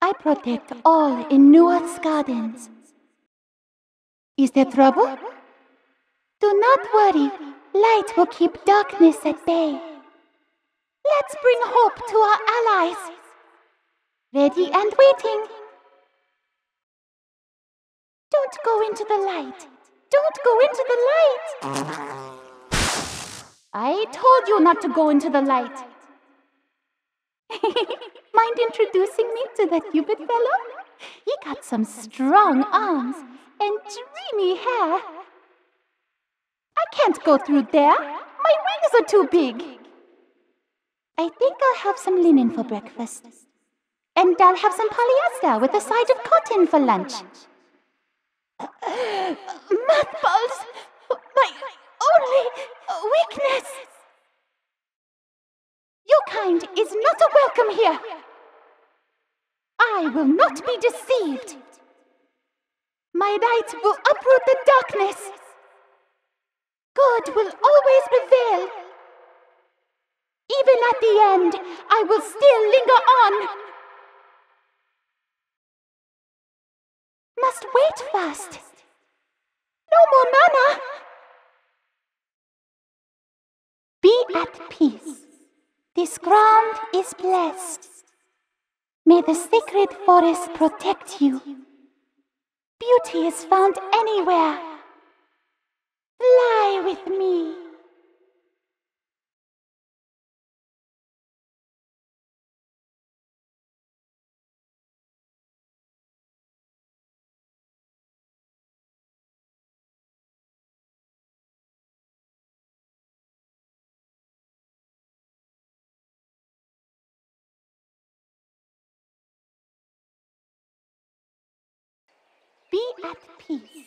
I protect all in Newerth's gardens. Is there trouble? Do not worry. Light will keep darkness at bay. Let's bring hope to our allies. Ready and waiting. Don't go into the light. Don't go into the light. I told you not to go into the light. Mind introducing me to that Cupid fellow? He got some strong arms and dreamy hair. I can't go through there. My wings are too big. I think I'll have some linen for breakfast. And I'll have some polyester with a side of cotton for lunch. Uh, Mothballs! My only weakness! Your kind is not a welcome here. I will not be deceived. My light will uproot the darkness. Good will always prevail. Even at the end, I will still linger on. Must wait first. No more mana. Be at peace. This ground is blessed. May the sacred forest protect you. Beauty is found anywhere. Fly with me. Be at peace.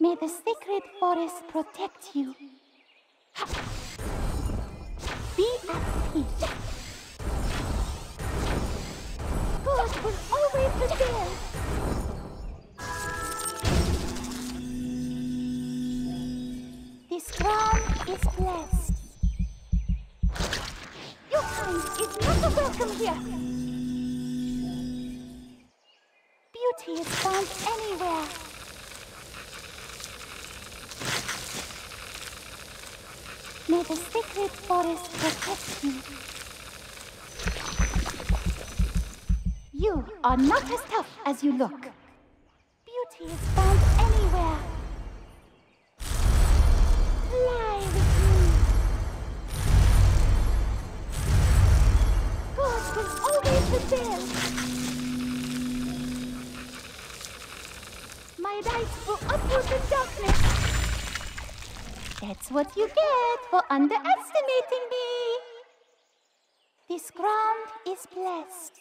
May the sacred forest protect you. Be at peace. Good will always prevail. This ground is blessed. Your kind is not welcome here. Anywhere. May the sacred forest protect you. You are not as tough as you look. Beauty is found anywhere. Fly with me. God will always prevail. The darkness. That's what you get for underestimating me. This ground is blessed.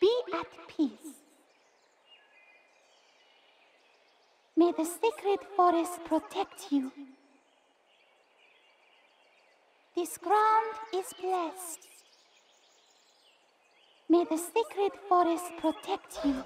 Be at peace. May the sacred forest protect you. This ground is blessed. May the sacred forest protect you.